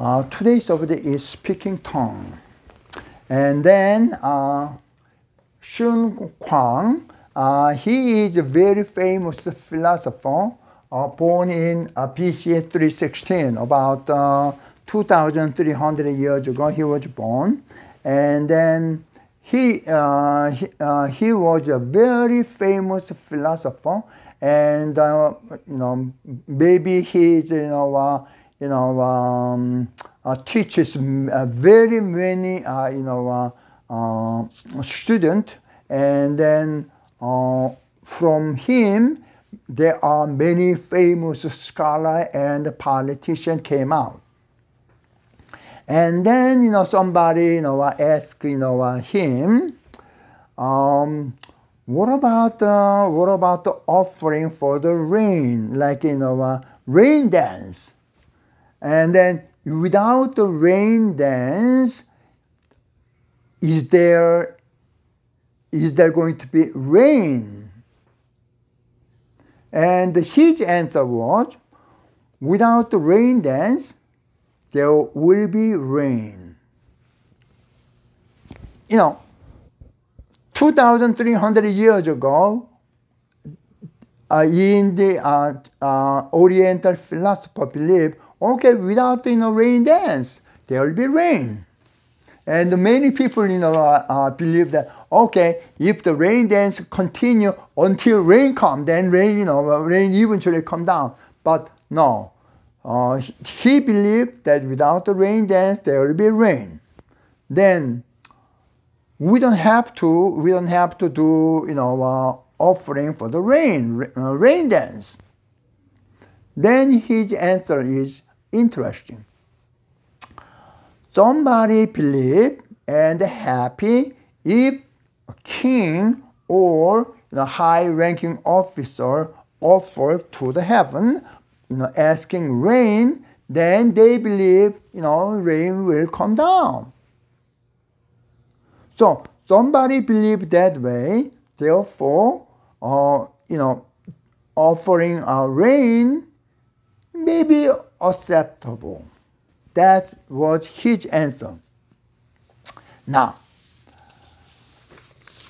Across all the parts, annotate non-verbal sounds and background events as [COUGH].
Uh, today's subject is speaking tongue. And then uh, Xun Kuang, uh, he is a very famous philosopher uh, born in uh, BC 316, about uh, 2,300 years ago he was born. And then he, uh, he, uh, he was a very famous philosopher and uh, you know maybe he's you know uh, you know um, uh, teaches very many you know student. And then from him there are many famous scholar and politician came out. And then you know somebody you know asked you know him um, what about uh, what about the offering for the rain, like you know, uh, rain dance? And then without the rain dance, is there is there going to be rain? And his answer was, without the rain dance, there will be rain. You know, 2,300 years ago, uh, in the uh, uh, Oriental philosopher believe, okay, without you know rain dance, there will be rain. And many people you know uh, uh, believe that okay, if the rain dance continue until rain come, then rain you know rain eventually come down. But no, uh, he believed that without the rain dance, there will be rain. Then we don't have to we don't have to do you know uh, offering for the rain uh, rain dance then his answer is interesting. Somebody believe and happy if a king or a high ranking officer offer to the heaven you know asking rain then they believe you know rain will come down. So somebody believe that way, therefore, uh, you know, offering a rain may be acceptable. That was his answer. Now,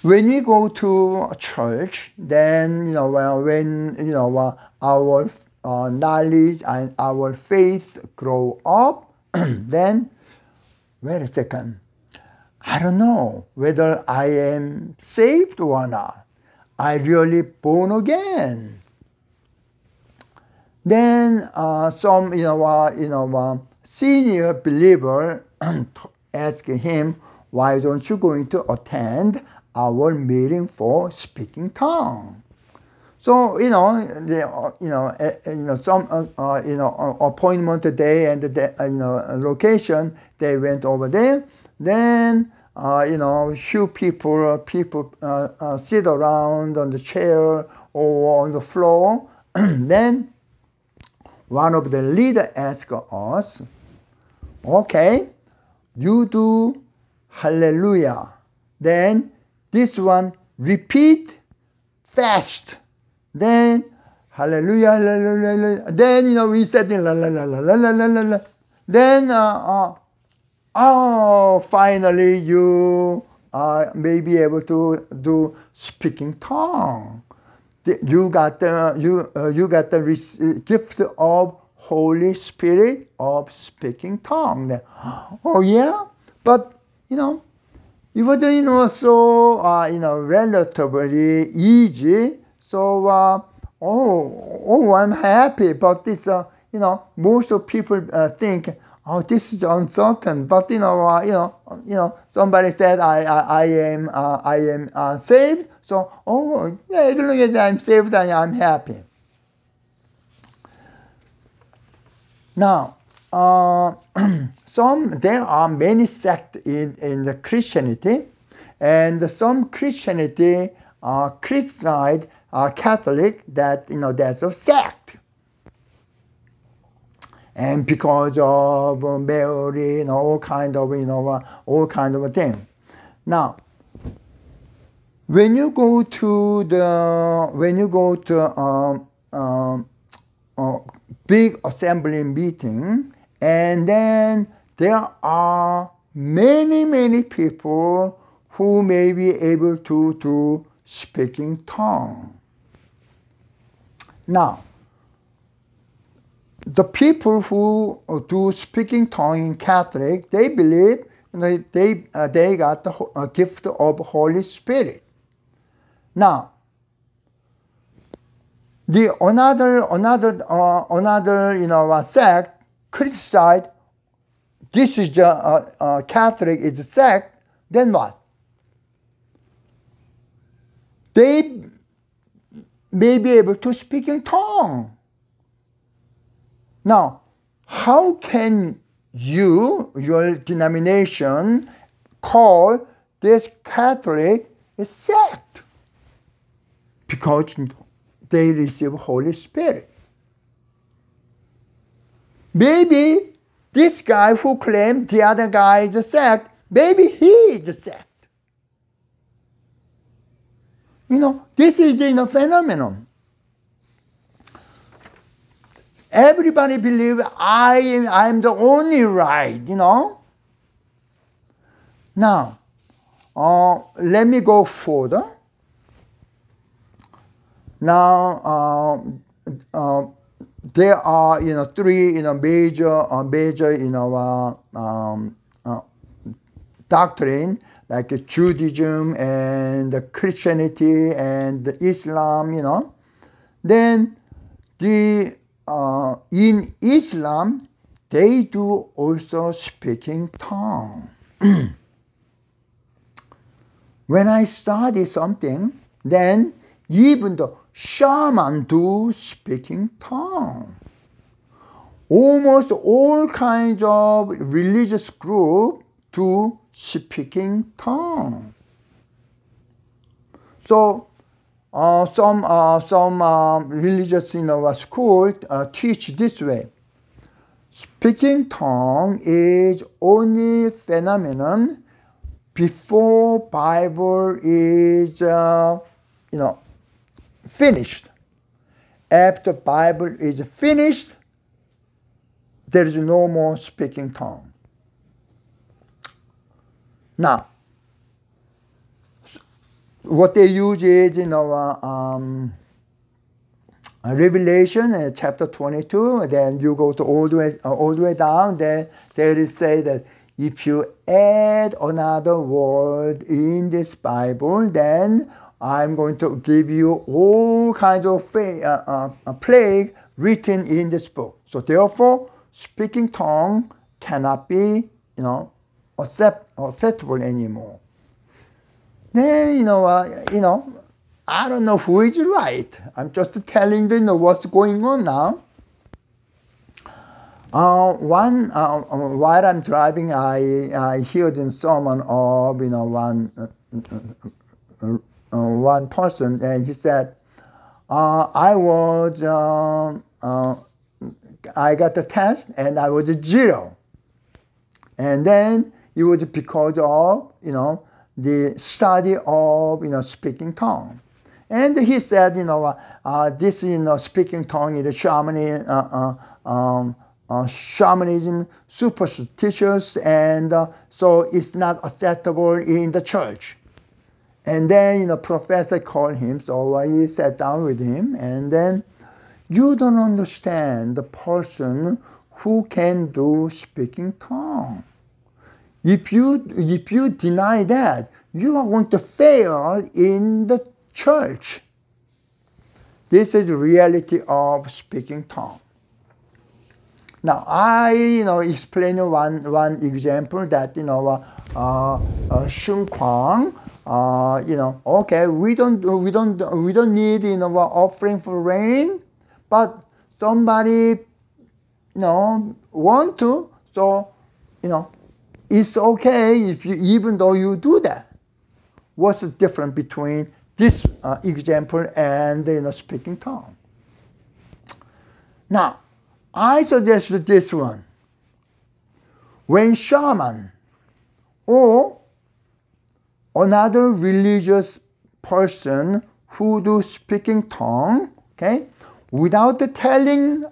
when we go to church, then you know when you know our uh, knowledge and our faith grow up, [CLEARS THROAT] then wait a second. I don't know whether I am saved or not. I really born again. Then uh, some you know uh, you know uh, senior believer [CLEARS THROAT] asked him, "Why don't you going to attend our meeting for speaking tongue?" So you know, the, you know, uh, you know, some uh, uh you know appointment day and the you know location. They went over there then, uh, you know, few people, uh, people uh, uh, sit around on the chair or on the floor. [CLEARS THROAT] then, one of the leader asked us, okay, you do hallelujah. Then, this one repeat fast. Then, hallelujah, hallelujah, hallelujah. Then, you know, we said la la la la la la la la. Then, uh, uh, oh, finally you uh, may be able to do speaking tongue. You got the, you, uh, you got the gift of Holy Spirit of speaking tongue. [GASPS] Oh yeah, but you know, it was you know so uh, you know relatively easy. So uh, oh oh I'm happy, but this uh, you know most of people uh, think oh, this is uncertain. But you know, uh, you know, you know, somebody said I, I, I am, uh, I am uh, saved. So, oh, yeah, as long as I'm saved, I'm happy. Now, uh, [CLEARS THROAT] some there are many sects in in the Christianity, and some Christianity uh, uh, Catholic that you know there's a sect and because of Mary and all kind of you know all kind of thing. Now, when you go to the when you go to a big assembly meeting And then there are many, many people who may be able to do speaking tongue. Now, the people who do speaking tongue in Catholic, they believe they, uh, they got the uh, gift of Holy Spirit. Now, the another another uh, another you know uh, sect criticized this is the uh, uh, Catholic is a sect. Then what? They may be able to speak in tongue. Now, how can you, your denomination, call this Catholic a sect? Because they receive Holy Spirit. Maybe this guy who claimed the other guy is a sect, maybe he is a sect. You know, this is in a phenomenon. Everybody believe I am I'm the only right, you know. Now, uh, let me go further. Now, uh, uh, there are you know three you know major uh, major you know um, doctrine like Judaism and Christianity and Islam. You know, then the uh, in Islam they do also speaking tongue. [CLEARS THROAT] when I study something, then even the shaman do speaking tongue. Almost all kinds of religious group do speaking tongue. So uh, some uh, some uh, religious in our school uh, teach this way. Speaking tongue is only phenomenon before Bible is uh, you know finished. After Bible is finished, there is no more speaking tongue. Now, what they use is you know uh, um, Revelation uh, chapter 22. Then you go to all the way uh, all the way down. Then they say that if you add another word in this Bible, then I'm going to give you all kinds of uh, uh, uh, plague written in this book. So therefore, speaking tongue cannot be, you know, accept, acceptable anymore. Then you know, uh, you know, I don't know who is right. I'm just telling you know, what's going on now. Uh, one uh, while I'm driving, I I heard in sermon of you know one uh, uh, one person, and he said, uh, I was, uh, uh, I got the test and I was a zero. And then it was because of, you know, the study of, you know, speaking tongue. And he said, you know, uh, this, you know, speaking tongue is shamanism, uh, um, shamanism, superstitious, and so it's not acceptable in the church. And then, you know, professor called him, so he sat down with him, and then you don't understand the person who can do speaking tongue. If you, if you deny that, you are going to fail in the church. This is the reality of speaking tongue. Now, I, you know, explain one, one example that, you know, uh, uh, Xun Kuang, uh, you know, okay, we don't, we don't, we don't need, you know, offering for rain, but somebody, you know, want to, so, you know, it's okay if you, even though you do that. What's the difference between this uh, example and, you know, speaking tongue? Now, I suggest this one. When shaman or another religious person who do speaking tongue, okay, without telling,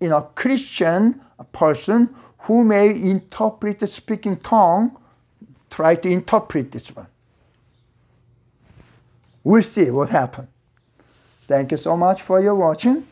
you know, Christian person who may interpret the speaking tongue, try to interpret this one. We'll see what happens. Thank you so much for your watching.